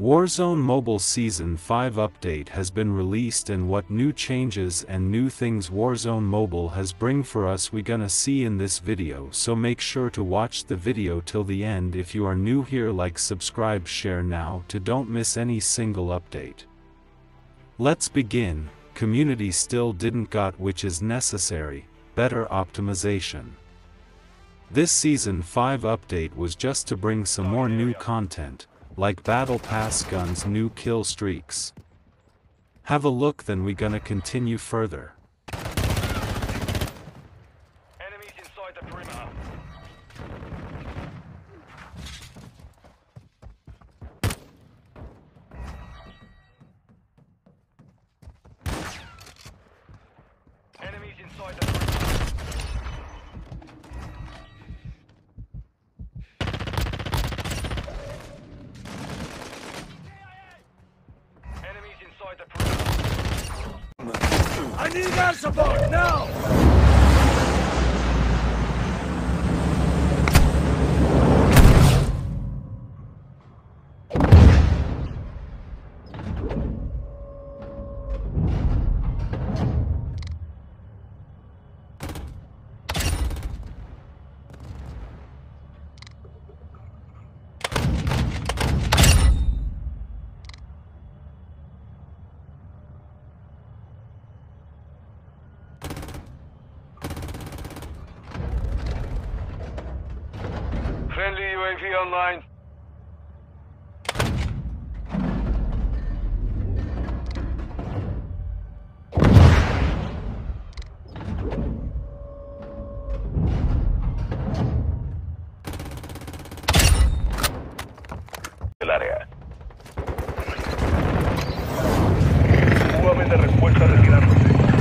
Warzone Mobile Season 5 update has been released and what new changes and new things Warzone Mobile has bring for us we gonna see in this video so make sure to watch the video till the end if you are new here like subscribe share now to don't miss any single update. Let's begin, community still didn't got which is necessary, better optimization. This Season 5 update was just to bring some more new content, like Battle Pass guns new kill streaks. Have a look then we gonna continue further. I need air support now! Friendly UAV online. El área. De respuesta retirándose.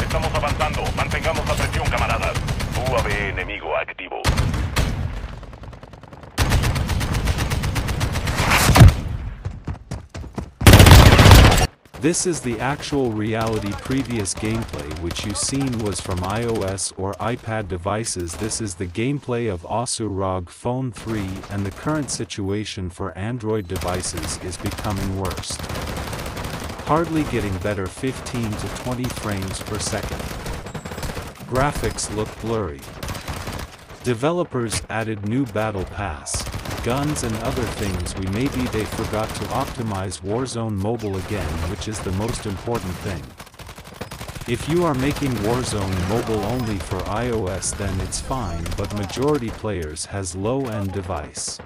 Estamos avanzando. Mantengamos la presión, camaradas. UAV enemigo activo. This is the actual reality previous gameplay which you seen was from iOS or iPad devices this is the gameplay of Asus ROG Phone 3 and the current situation for Android devices is becoming worse. Hardly getting better 15 to 20 frames per second. Graphics look blurry. Developers added new battle pass, guns and other things we maybe they forgot to optimize Warzone mobile again which is the most important thing. If you are making Warzone mobile only for iOS then it's fine but majority players has low-end device.